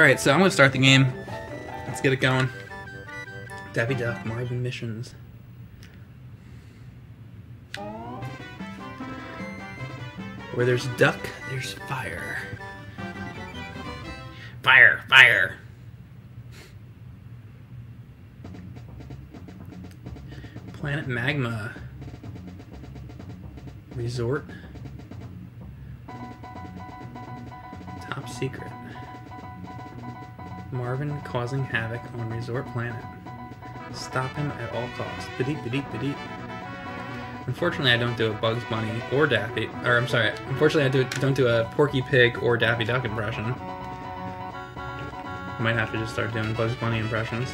Alright, so I'm gonna start the game. Let's get it going. Daffy Duck, Marvin Missions. Where there's duck, there's fire. Fire, fire. Planet Magma. Resort. Top secret. Marvin causing havoc on Resort Planet. Stop him at all costs. Unfortunately, I don't do a Bugs Bunny or Daffy, or I'm sorry. Unfortunately, I do, don't do a Porky Pig or Daffy Duck impression. I might have to just start doing Bugs Bunny impressions.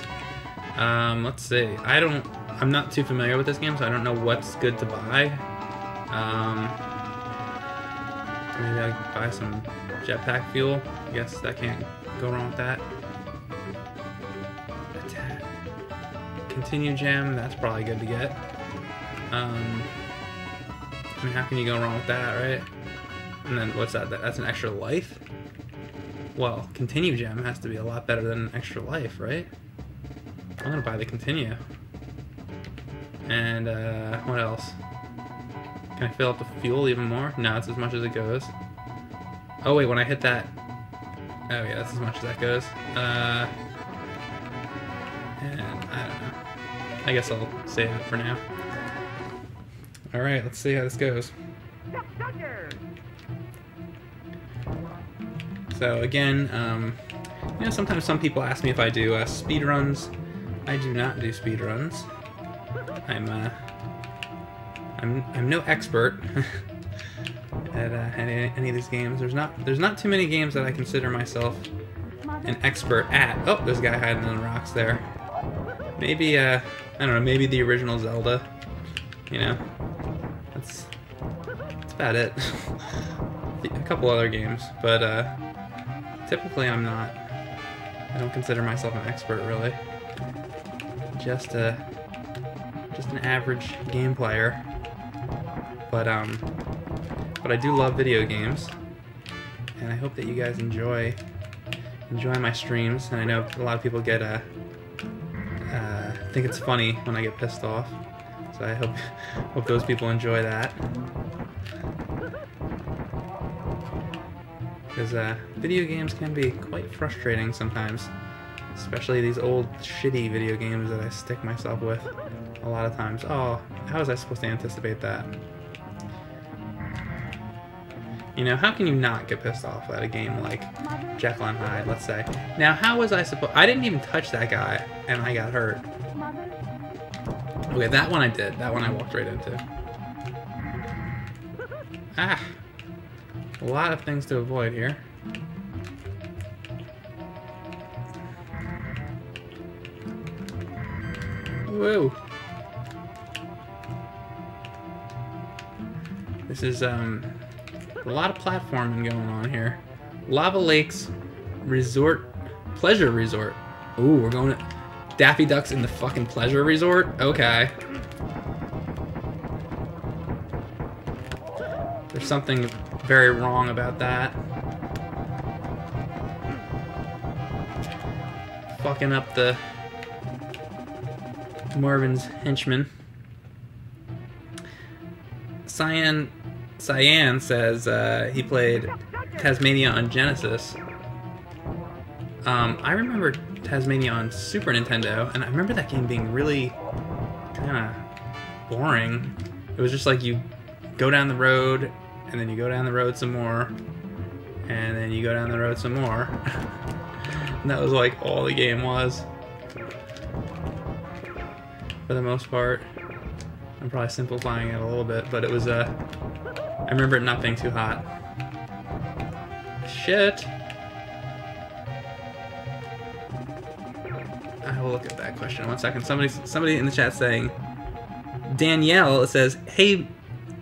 Um, let's see. I don't. I'm not too familiar with this game, so I don't know what's good to buy. Um, maybe I buy some jetpack fuel. I guess that can't go wrong with that. Continue gem. That's probably good to get. Um, I mean, how can you go wrong with that, right? And then what's that? That's an extra life? Well, continue gem has to be a lot better than an extra life, right? I'm gonna buy the continue. And, uh, what else? Can I fill up the fuel even more? No, it's as much as it goes. Oh wait, when I hit that... Oh yeah, that's as much as that goes. Uh... And, I don't know. I guess I'll save it for now. Alright, let's see how this goes. So again, um, you know, sometimes some people ask me if I do uh, speed runs. I do not do speed runs. I'm uh, I'm I'm no expert at, uh, any, any of these games. There's not there's not too many games that I consider myself an expert at. Oh, there's a guy hiding in the rocks there. Maybe uh, I don't know. Maybe the original Zelda. You know, that's that's about it. a couple other games, but uh, typically I'm not. I don't consider myself an expert really. Just a just an average game player. But um, but I do love video games, and I hope that you guys enjoy enjoy my streams. And I know a lot of people get uh, think it's funny when I get pissed off. So I hope hope those people enjoy that. Because uh, video games can be quite frustrating sometimes. Especially these old shitty video games that I stick myself with a lot of times. Oh, how was I supposed to anticipate that? You know, how can you not get pissed off at a game like Jekyll and Hyde, let's say? Now, how was I supposed... I didn't even touch that guy, and I got hurt. Okay, that one I did. That one I walked right into. Ah. A lot of things to avoid here. Whoa. This is, um, a lot of platforming going on here. Lava Lakes Resort, Pleasure Resort. Ooh, we're going to Daffy Duck's in the fucking Pleasure Resort? Okay. There's something very wrong about that. Fucking up the Marvin's henchman. Cyan Cyan says uh, he played Tazmania on Genesis. Um, I remember Tazmania on Super Nintendo, and I remember that game being really kind of boring. It was just like you go down the road, and then you go down the road some more, and then you go down the road some more. and that was like all the game was. For the most part. I'm probably simplifying it a little bit, but it was, uh, I remember it not being too hot. Shit. I will look at that question. One second. Somebody, somebody in the chat saying, Danielle says, "Hey,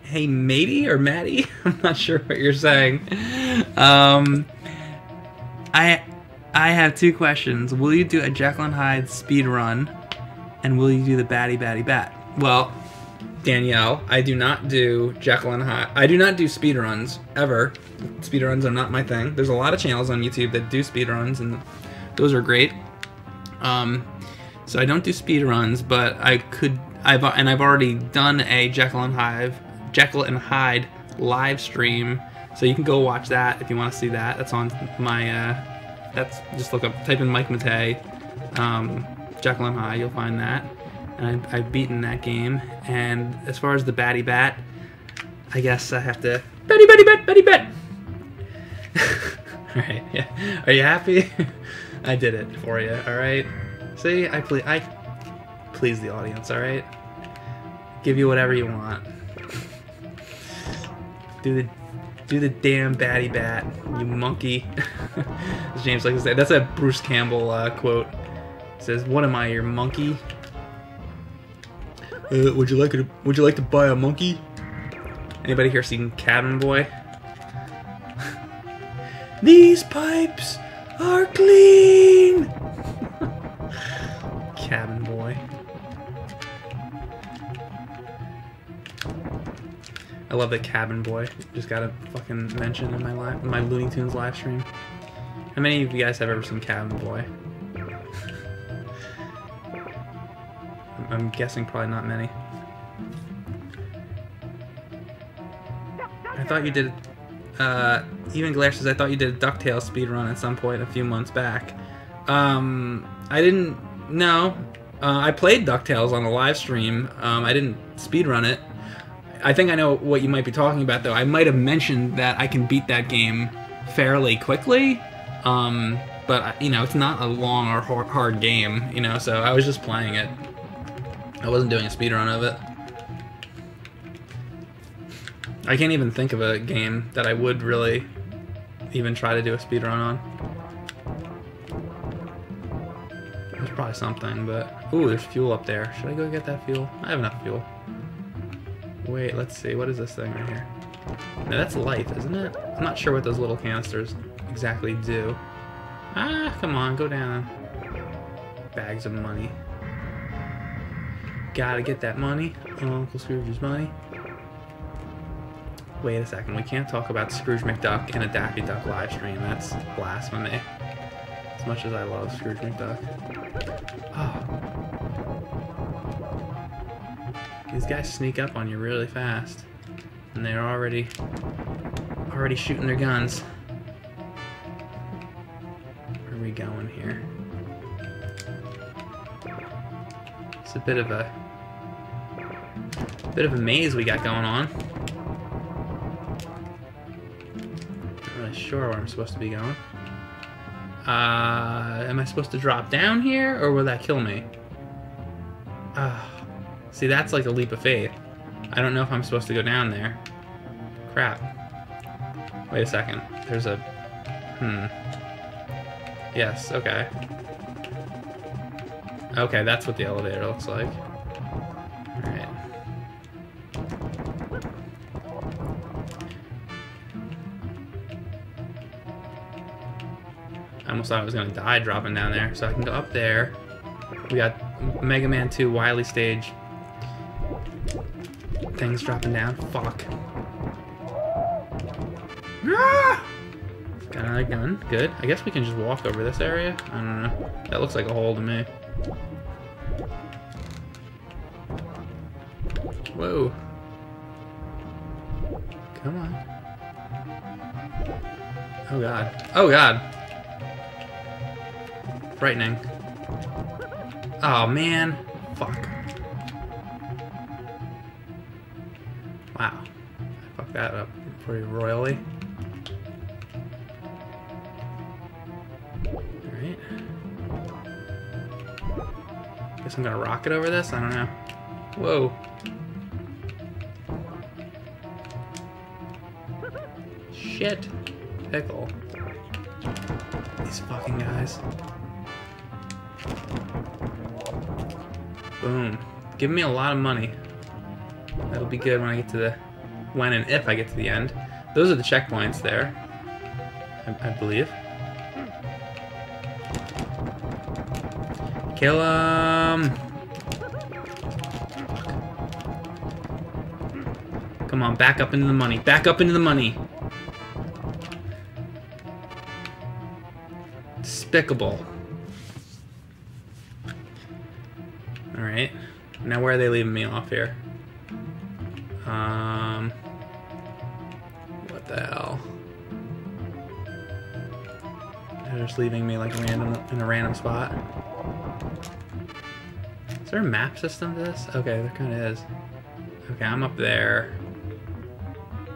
hey, matey or Maddie? I'm not sure what you're saying. Um, I, I have two questions. Will you do a and Hyde speed run, and will you do the Batty Batty Bat? Well, Danielle, I do not do and Hyde. I do not do speed runs ever. Speed runs are not my thing. There's a lot of channels on YouTube that do speed runs, and those are great. Um, so I don't do speedruns, but I could. I've and I've already done a Jekyll and Hyde, Jekyll and Hyde live stream. So you can go watch that if you want to see that. That's on my. Uh, that's just look up, type in Mike Matei, um, Jekyll and Hyde. You'll find that and I've, I've beaten that game. And as far as the Batty Bat, I guess I have to Batty Batty Bat Batty Bat. all right, yeah. Are you happy? I did it for you. All right. See, I please, I please the audience. All right. Give you whatever you want. Do the do the damn batty bat, you monkey. James likes to say. That's a Bruce Campbell uh, quote. says, "What am I, your monkey? Uh, would you like to Would you like to buy a monkey? Anybody here seen Cabin Boy? These pipes are clean. Cabin Boy. I love that Cabin Boy. Just got a fucking mention in my live, my Looney Tunes live stream. How many of you guys have ever seen Cabin Boy? I'm guessing probably not many. I thought you did, uh, even Glare says, I thought you did a DuckTales speed run at some point a few months back. Um, I didn't, no. Uh, I played DuckTales on a live stream. Um, I didn't speed run it. I think I know what you might be talking about, though. I might have mentioned that I can beat that game fairly quickly. Um, but, you know, it's not a long or hard game, you know, so I was just playing it. I wasn't doing a speedrun of it. I can't even think of a game that I would really even try to do a speedrun on. Probably something, but... Ooh, there's fuel up there. Should I go get that fuel? I have enough fuel. Wait, let's see. What is this thing right here? No, that's life, isn't it? I'm not sure what those little canisters exactly do. Ah, come on, go down. Bags of money. Gotta get that money. Uncle Scrooge's money. Wait a second, we can't talk about Scrooge McDuck in a Daffy Duck live stream. That's blasphemy. As much as I love Scrooge McDuck. Oh. These guys sneak up on you really fast. And they're already already shooting their guns. Where are we going here? It's a bit of a Bit of a maze we got going on. Not really sure where I'm supposed to be going. Uh, am I supposed to drop down here, or will that kill me? Uh, see, that's like a leap of faith. I don't know if I'm supposed to go down there. Crap. Wait a second. There's a... Hmm. Yes, okay. Okay, that's what the elevator looks like. Almost thought I was going to die dropping down there. So I can go up there. We got Mega Man 2 Wily Stage. Things dropping down. Fuck. Ah! Got another gun. Good. I guess we can just walk over this area. I don't know. That looks like a hole to me. Whoa. Come on. Oh god. Oh god frightening. Oh, man. Fuck. Wow. I fucked that up pretty royally. Alright. Guess I'm gonna rocket over this? I don't know. Whoa. Shit. Pickle. These fucking guys. Boom. Give me a lot of money. That'll be good when I get to the... When and if I get to the end. Those are the checkpoints there. I, I believe. Kill him! Come on, back up into the money. Back up into the money. Despicable. Now where are they leaving me off here? Um... What the hell? They're just leaving me like random in a random spot. Is there a map system to this? Okay, there kind of is. Okay, I'm up there.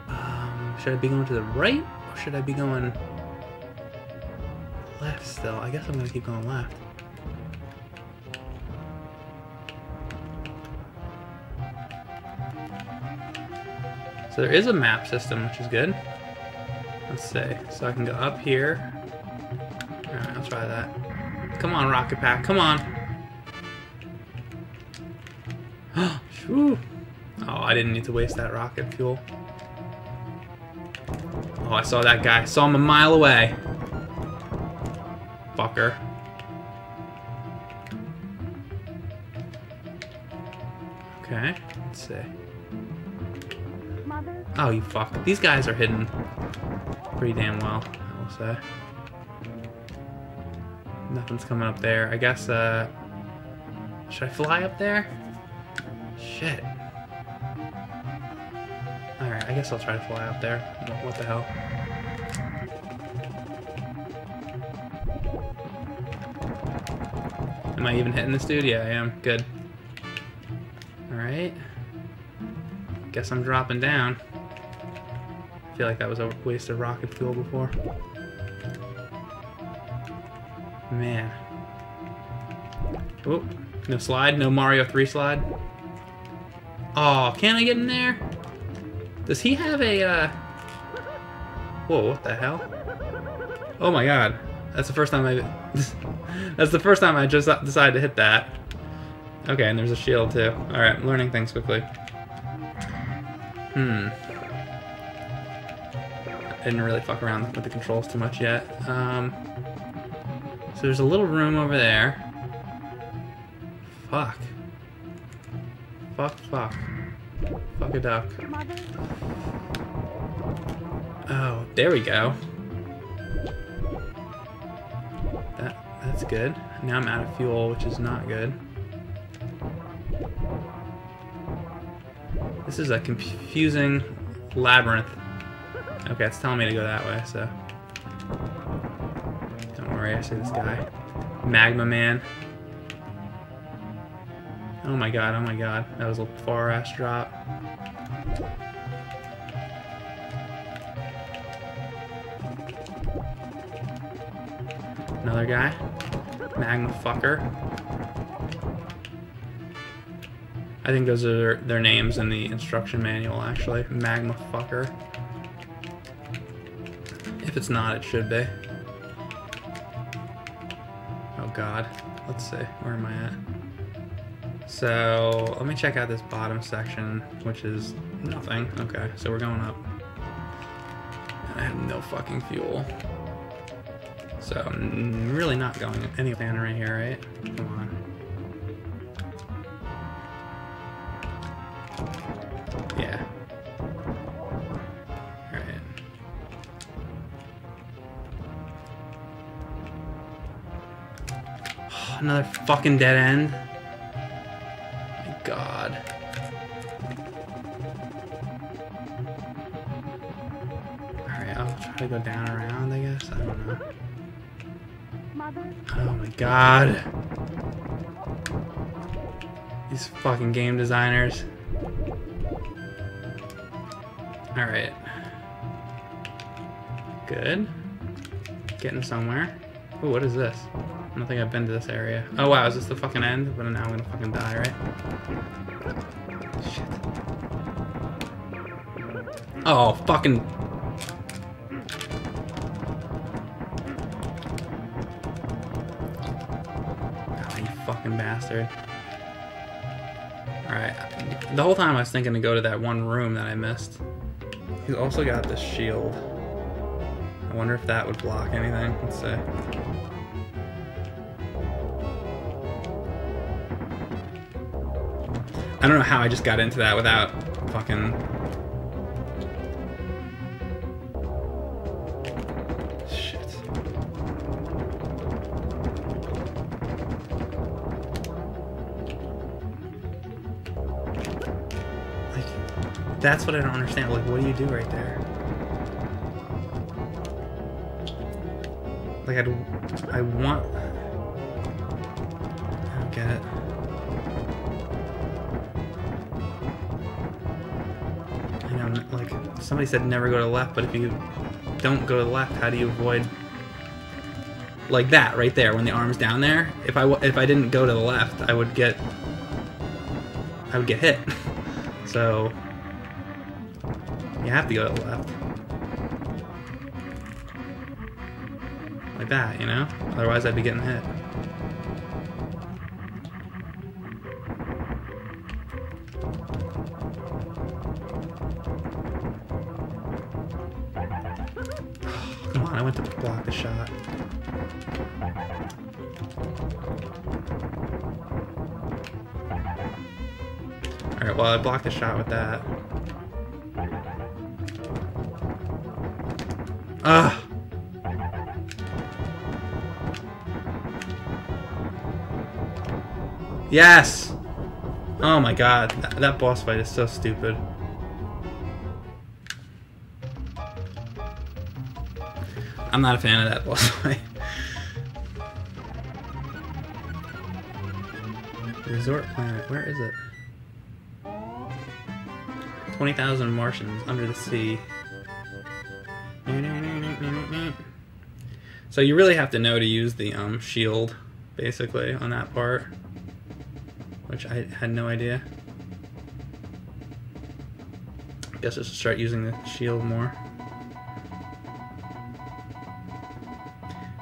Um, should I be going to the right or should I be going left still? I guess I'm gonna keep going left. So there is a map system, which is good. Let's see. So I can go up here. Alright, I'll try that. Come on, Rocket Pack, come on! Oh, I didn't need to waste that rocket fuel. Oh, I saw that guy. Saw him a mile away. Fucker. Okay, let's see. Oh, you fuck. These guys are hidden pretty damn well, I will say. Nothing's coming up there. I guess, uh... Should I fly up there? Shit. Alright, I guess I'll try to fly up there. What the hell? Am I even hitting this dude? Yeah, I am. Good. Alright. Guess I'm dropping down. Feel like that was a waste of rocket fuel before. Man. Oh, no slide? No Mario 3 slide? Oh, can I get in there? Does he have a, uh... Whoa, what the hell? Oh my god. That's the first time I... That's the first time I just decided to hit that. Okay, and there's a shield too. Alright, I'm learning things quickly. Hmm. Didn't really fuck around with the controls too much yet. Um, so there's a little room over there. Fuck. Fuck, fuck. Fuck a duck. Oh, there we go. That that's good. Now I'm out of fuel, which is not good. This is a confusing labyrinth. Okay, it's telling me to go that way, so. Don't worry, I see this guy. Magma Man. Oh my god, oh my god. That was a far ass drop. Another guy. Magma fucker. I think those are their names in the instruction manual, actually. Magma fucker. If it's not, it should be. Oh god. Let's see. Where am I at? So, let me check out this bottom section, which is nothing. Okay, so we're going up. I have no fucking fuel. So I'm really not going any fan right here, right? Another fucking dead end. My god. Alright, I'll try to go down around, I guess. I don't know. Oh my god. These fucking game designers. Alright. Good. Getting somewhere. Oh, what is this? I don't think I've been to this area. Oh wow, is this the fucking end? But now I'm gonna fucking die, right? Shit. Oh, fucking Oh, you fucking bastard. Alright. The whole time I was thinking to go to that one room that I missed. He's also got this shield. I wonder if that would block anything. Let's see. I don't know how I just got into that without fucking... Shit. Like, that's what I don't understand. Like, what do you do right there? Like, I'd, I want... I don't get it. Somebody said never go to the left, but if you don't go to the left, how do you avoid... Like that, right there, when the arm's down there. If I, if I didn't go to the left, I would get... I would get hit. so... You have to go to the left. Like that, you know? Otherwise I'd be getting hit. The shot with that. Ah! Yes! Oh my god, that, that boss fight is so stupid. I'm not a fan of that boss fight. Resort Planet, where is it? 20,000 Martians under the sea. So you really have to know to use the um, shield, basically, on that part. Which I had no idea. Guess I should start using the shield more.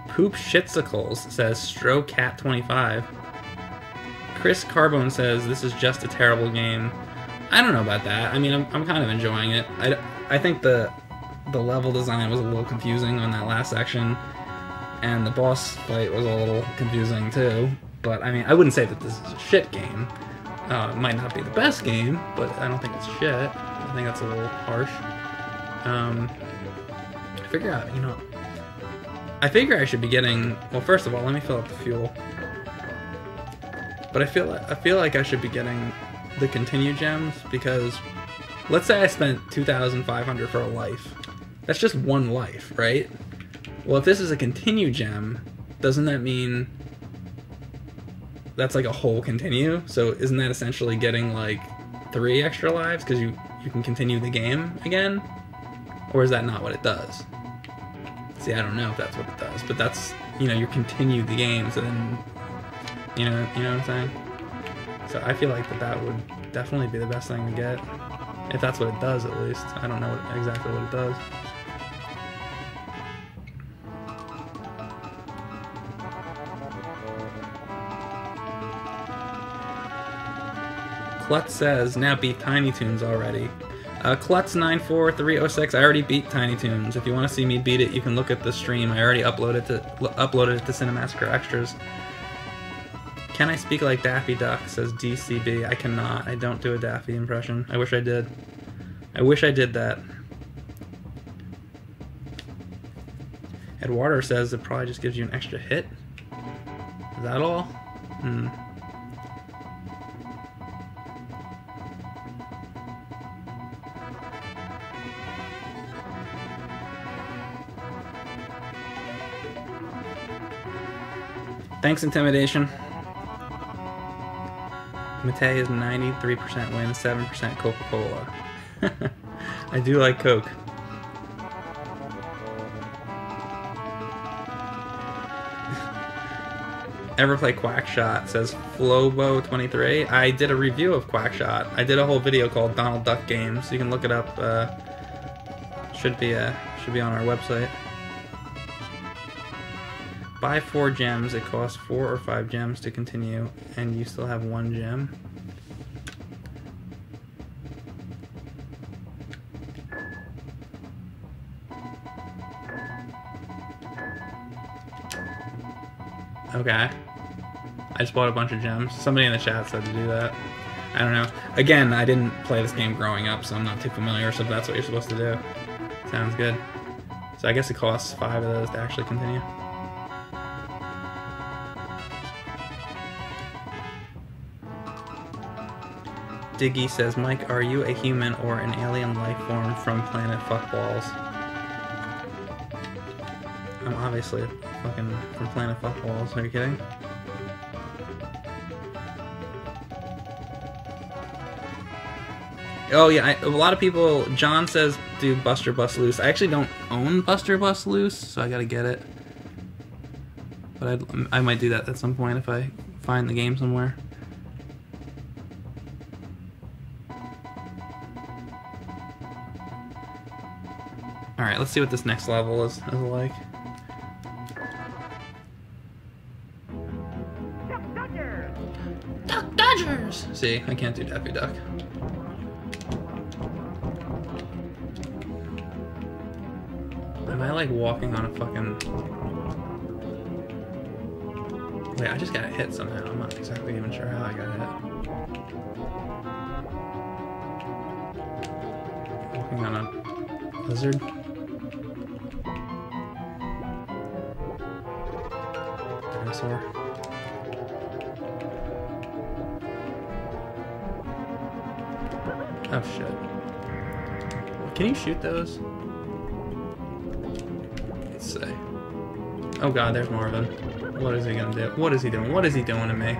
Poop Shitsicles says StroCat25. Chris Carbone says this is just a terrible game. I don't know about that. I mean, I'm, I'm kind of enjoying it. I, I think the the level design was a little confusing on that last section, and the boss fight was a little confusing too. But I mean, I wouldn't say that this is a shit game. Uh, it might not be the best game, but I don't think it's shit. I think that's a little harsh. Um, figure out, you know, I figure I should be getting. Well, first of all, let me fill up the fuel. But I feel I feel like I should be getting the continue gems because let's say I spent 2,500 for a life. That's just one life, right? Well, if this is a continue gem, doesn't that mean that's like a whole continue? So isn't that essentially getting like three extra lives because you you can continue the game again? Or is that not what it does? See, I don't know if that's what it does, but that's you know you continue the game, so then you know you know what I'm saying. So I feel like that that would definitely be the best thing to get, if that's what it does at least. I don't know what, exactly what it does. Klutz says, now beat Tiny Toons already. Uh, Klutz94306, I already beat Tiny Toons. If you want to see me beat it, you can look at the stream. I already uploaded to uploaded it to Cinemassacre Extras. Can I speak like Daffy Duck? Says DCB. I cannot. I don't do a Daffy impression. I wish I did. I wish I did that. Eduardo says it probably just gives you an extra hit. Is that all? Hmm. Thanks, Intimidation. Matei is 93% win, 7% Coca-Cola. I do like Coke. Ever play Quackshot? Says Flobo23. I did a review of Quackshot. I did a whole video called Donald Duck Games. You can look it up. Uh, should be uh, should be on our website. Buy four gems. It costs four or five gems to continue, and you still have one gem. Okay. I just bought a bunch of gems. Somebody in the chat said to do that. I don't know. Again, I didn't play this game growing up, so I'm not too familiar, so that's what you're supposed to do. Sounds good. So I guess it costs five of those to actually continue. Diggy says, Mike, are you a human or an alien life form from planet Fuckballs? I'm obviously a fucking from planet Fuckballs. Are you kidding? Oh yeah, I, a lot of people. John says do Buster Bust Loose. I actually don't own Buster Bust Loose, so I gotta get it. But I'd, I might do that at some point if I find the game somewhere. All right, let's see what this next level is, is like. Duck Dodgers. See, I can't do Daffy Duck. Am I like walking on a fucking... Wait, I just got hit somehow. I'm not exactly even sure how I got hit. Walking on a lizard. Dinosaur. Oh shit. Can you shoot those? Let's see. Oh god, there's Marvin. What is he gonna do? What is he doing? What is he doing to me?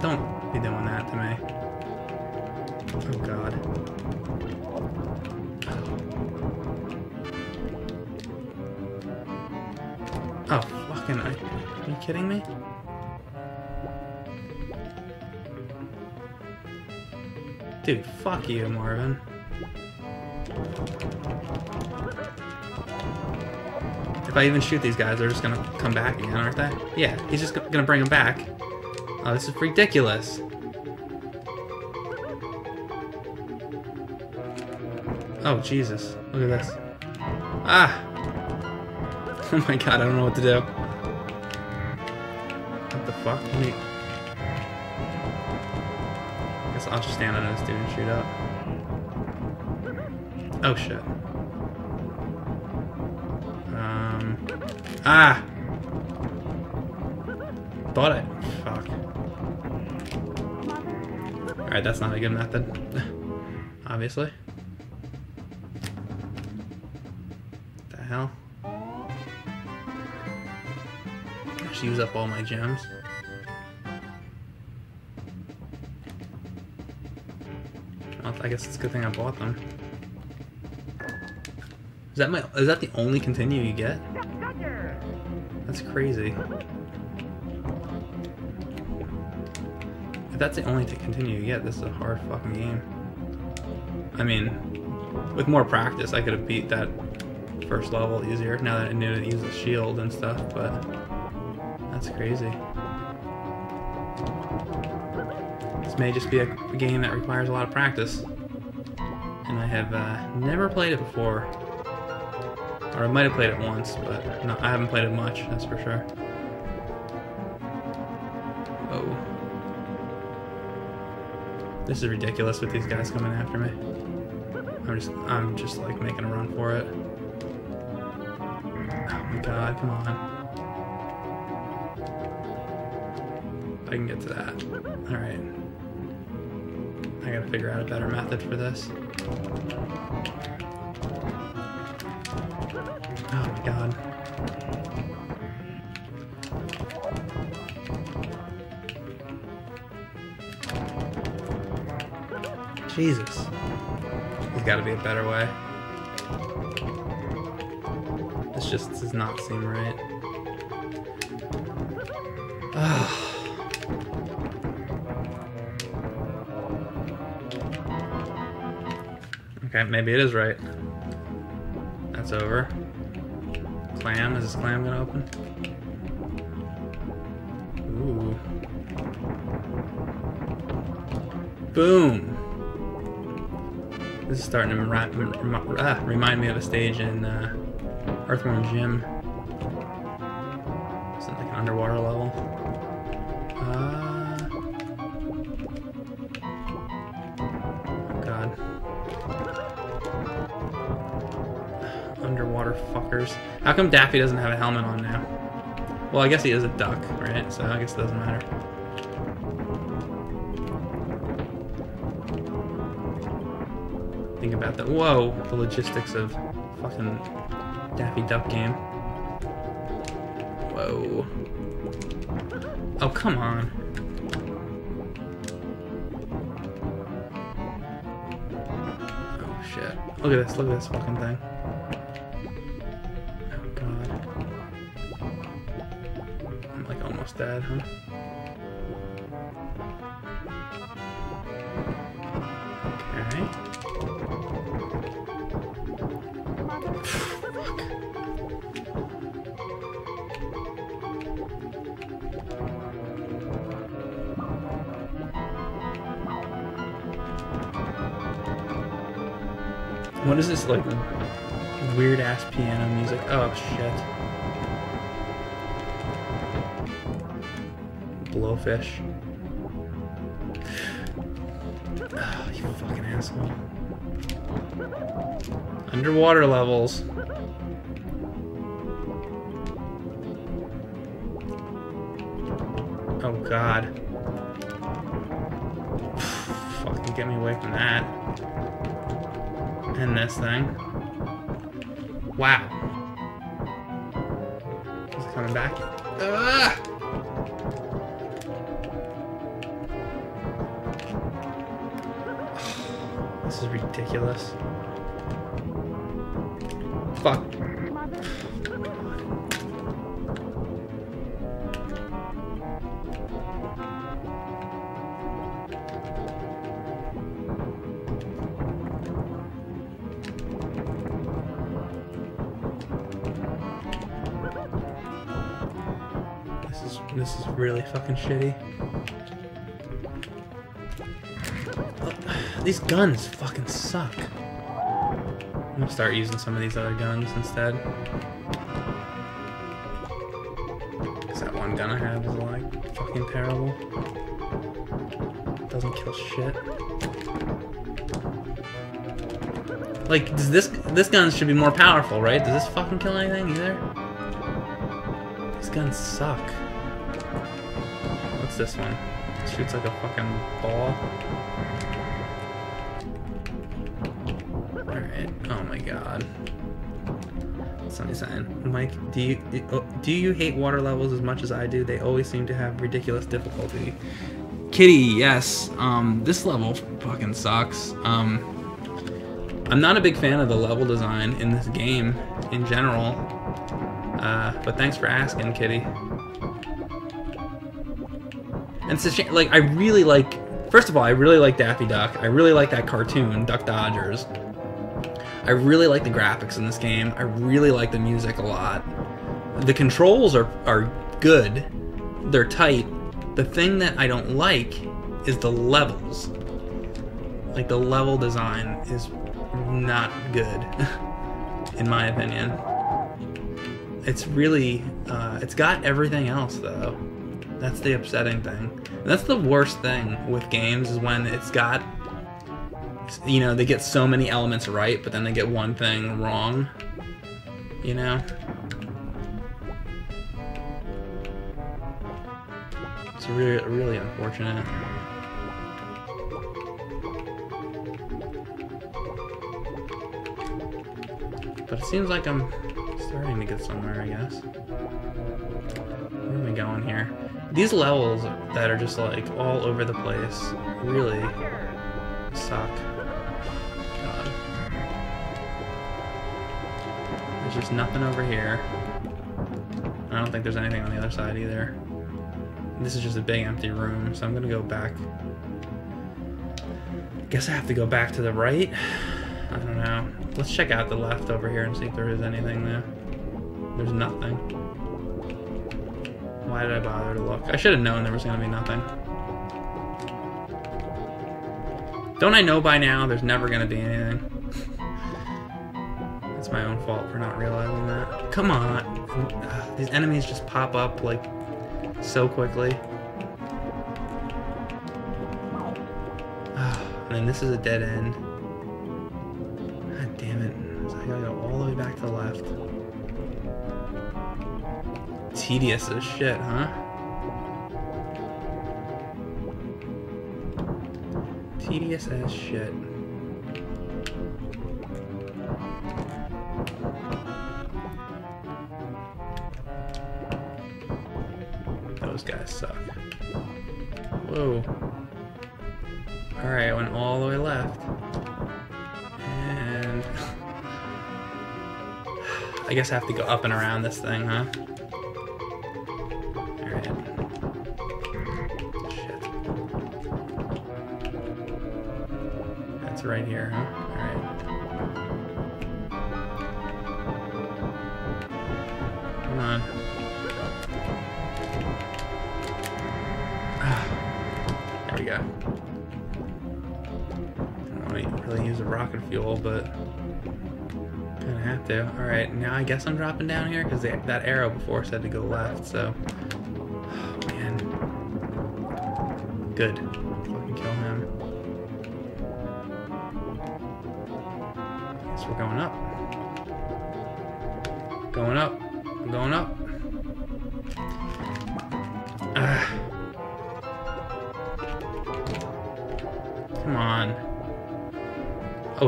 Don't be doing that to me. Kidding me? Dude, fuck you, Marvin. If I even shoot these guys, they're just gonna come back again, aren't they? Yeah, he's just gonna bring them back. Oh, this is ridiculous. Oh, Jesus. Look at this. Ah! Oh my god, I don't know what to do. Fuck? I guess I'll just stand on this dude and shoot up. Oh shit. Um. Ah! Thought it. Fuck. Alright, that's not a good method. Obviously. What the hell? I should use up all my gems. I guess it's a good thing I bought them. Is that my? Is that the only continue you get? That's crazy. If that's the only to continue you get, this is a hard fucking game. I mean, with more practice, I could have beat that first level easier. Now that I knew to use the shield and stuff, but that's crazy. May just be a game that requires a lot of practice. And I have uh, never played it before. Or I might have played it once, but no, I haven't played it much, that's for sure. Oh. This is ridiculous with these guys coming after me. I'm just, I'm just like making a run for it. Oh my god, come on. I can get to that. Alright. I gotta figure out a better method for this. Oh my god. Jesus. There's gotta be a better way. This just does not seem right. Ugh. Okay, maybe it is right. That's over. Clam, is this clam gonna open? Ooh. Boom! This is starting to ah, remind me of a stage in uh, Earthworm Jim. Is it like an underwater level? Uh, Underwater fuckers. How come Daffy doesn't have a helmet on now? Well, I guess he is a duck, right? So I guess it doesn't matter. think about that. Whoa, the logistics of fucking Daffy Duck game. Whoa. Oh, come on. Oh, shit. Look at this, look at this fucking thing. Like huh? What is this like weird ass piano music? Oh shit. Blowfish. Oh, you fucking asshole. Underwater levels. Oh god. Fucking get me away from that. And this thing. Wow. He's coming back? Ah! Ridiculous. Fuck. This is this is really fucking shitty. These guns fucking suck. I'm gonna start using some of these other guns instead. Cause that one gun I have is like fucking terrible. Doesn't kill shit. Like, does this this gun should be more powerful, right? Does this fucking kill anything either? These guns suck. What's this one? Shoots like a fucking ball. Mike, do you do you hate water levels as much as I do? They always seem to have ridiculous difficulty. Kitty, yes. Um, this level fucking sucks. Um, I'm not a big fan of the level design in this game in general. Uh, but thanks for asking, Kitty. And it's a shame, like, I really like, first of all, I really like Daffy Duck. I really like that cartoon, Duck Dodgers. I really like the graphics in this game. I really like the music a lot. The controls are, are good, they're tight. The thing that I don't like is the levels. Like, the level design is not good, in my opinion. It's really, uh, it's got everything else though. That's the upsetting thing. And that's the worst thing with games is when it's got, you know, they get so many elements right, but then they get one thing wrong. You know? It's really, really unfortunate. But it seems like I'm starting to get somewhere, I guess. Where am I going here? These levels that are just like all over the place really suck. There's nothing over here. I don't think there's anything on the other side either. This is just a big empty room, so I'm gonna go back. I Guess I have to go back to the right. I don't know. Let's check out the left over here and see if there is anything there. There's nothing. Why did I bother to look? I should have known there was gonna be nothing. Don't I know by now there's never gonna be anything? It's my own fault for not realizing that. Come on. Ugh, These enemies just pop up like so quickly. Ah, and then this is a dead end. God damn it. So I gotta go all the way back to the left. Tedious as shit, huh? Tedious as shit. Guess I have to go up and around this thing, huh? That's right here, huh? Alright. Come on. Ah. There we go. I don't really use a rocket fuel, but of have to. All right, now I guess I'm dropping down here because that arrow before said to go left. So, oh, man, good. Fucking kill him. Guess we're going up.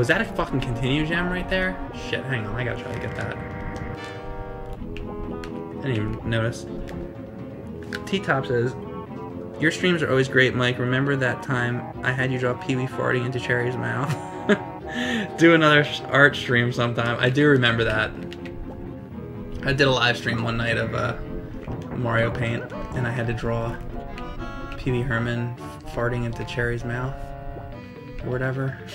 Is that a fucking continue gem right there? Shit, hang on, I gotta try to get that. I didn't even notice. T-Top says, Your streams are always great, Mike. Remember that time I had you draw Pee-wee farting into Cherry's mouth? do another art stream sometime. I do remember that. I did a live stream one night of uh, Mario Paint, and I had to draw Pee Wee Herman farting into Cherry's mouth, or whatever.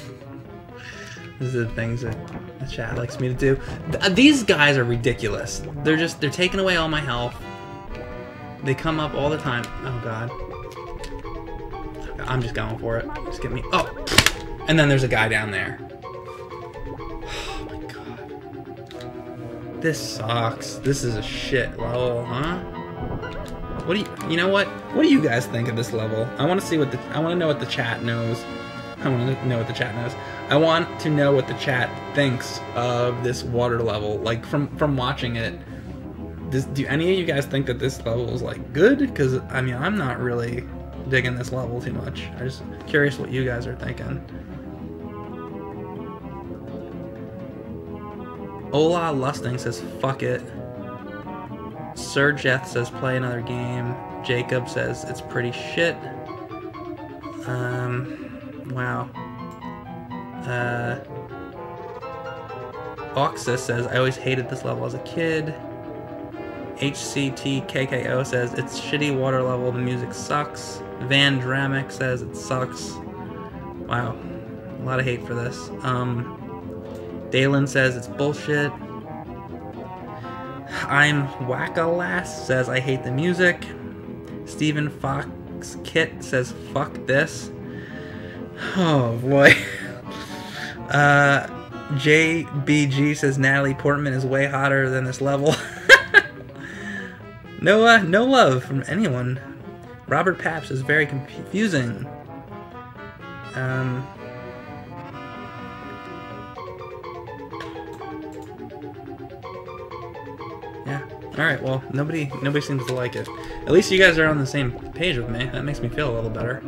These are the things that the chat likes me to do. Th uh, these guys are ridiculous. They're just, they're taking away all my health. They come up all the time. Oh god. I'm just going for it. Just get me, oh! And then there's a guy down there. Oh my god. This sucks. This is a shit level, huh? What do you, you know what? What do you guys think of this level? I want to see what the, I want to know what the chat knows. I want to know what the chat knows. I want to know what the chat thinks of this water level. Like from from watching it, does, do any of you guys think that this level is like good? Because I mean, I'm not really digging this level too much. I'm just curious what you guys are thinking. Ola Lusting says fuck it. Sir Jeth says play another game. Jacob says it's pretty shit. Um, wow. Uh, Oxus says I always hated this level as a kid. HCTKKO says it's shitty water level. The music sucks. Van Dramic says it sucks. Wow, a lot of hate for this. Um, Dalen says it's bullshit. I'm Wackalass says I hate the music. Stephen Fox Kit says fuck this. Oh boy. Uh, JBG says Natalie Portman is way hotter than this level. no, uh, no love from anyone. Robert Paps is very confusing. Um, yeah. All right. Well, nobody, nobody seems to like it. At least you guys are on the same page with me. That makes me feel a little better.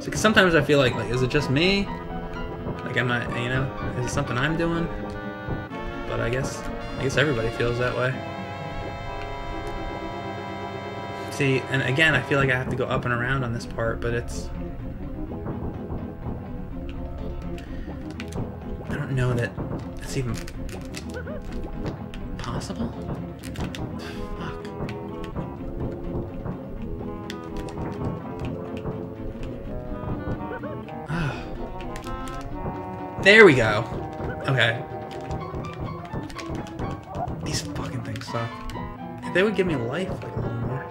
Cause sometimes I feel like, like, is it just me? Like, am I, you know, is it something I'm doing? But I guess, I guess everybody feels that way. See, and again, I feel like I have to go up and around on this part, but it's... I don't know that it's even possible. Fuck. There we go. Okay. These fucking things suck. If they would give me life like a little more.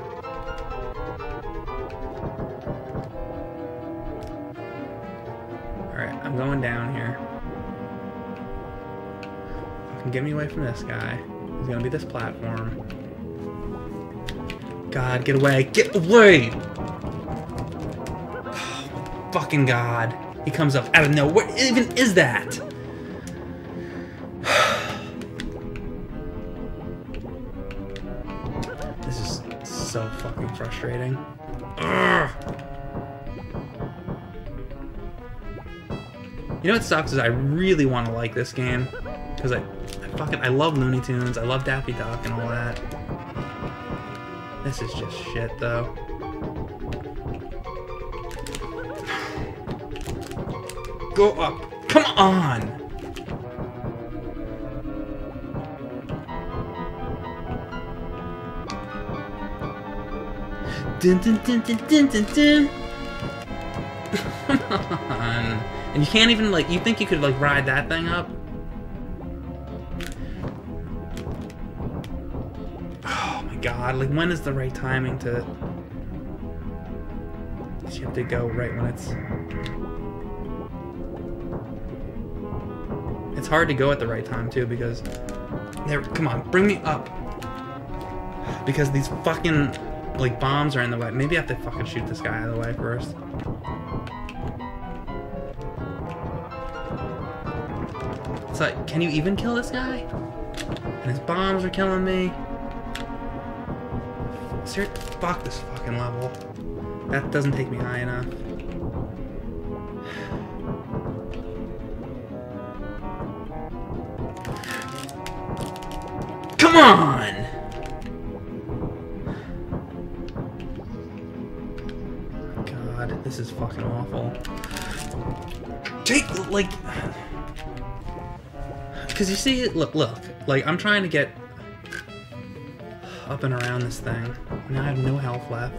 Alright, I'm going down here. Fucking get me away from this guy. He's gonna be this platform. God, get away! Get away! Oh, fucking God. He comes up out of nowhere. What even is that? this is so fucking frustrating. Ugh. You know what sucks is I really want to like this game because I, I fucking I love Looney Tunes. I love Daffy Duck and all that. This is just shit, though. Go up. Come on! Dun, dun, dun, dun, dun, dun. And you can't even, like, you think you could, like, ride that thing up? Oh my god, like, when is the right timing to... You have to go right when it's... hard to go at the right time, too, because... There, come on, bring me up. Because these fucking, like, bombs are in the way. Maybe I have to fucking shoot this guy out of the way first. It's like, can you even kill this guy? And his bombs are killing me. Ser fuck this fucking level. That doesn't take me high enough. God, this is fucking awful. Take, like... Because you see, look, look, like, I'm trying to get up and around this thing. Now I have no health left.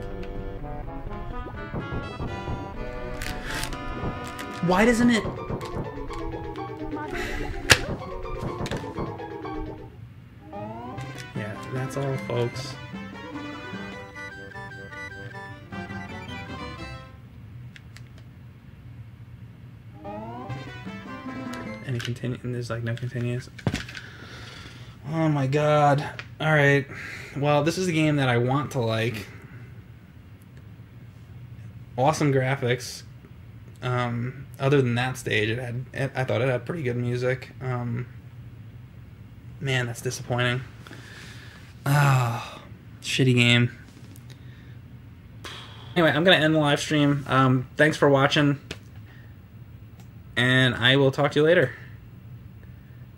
Why doesn't it... Yeah, that's all, folks. Continue? And there's like no continuous. Oh my god. Alright. Well, this is a game that I want to like. Awesome graphics. Um, other than that stage, it had it, I thought it had pretty good music. Um, man, that's disappointing. Ah, shitty game. Anyway, I'm gonna end the live stream. Um, thanks for watching, and I will talk to you later.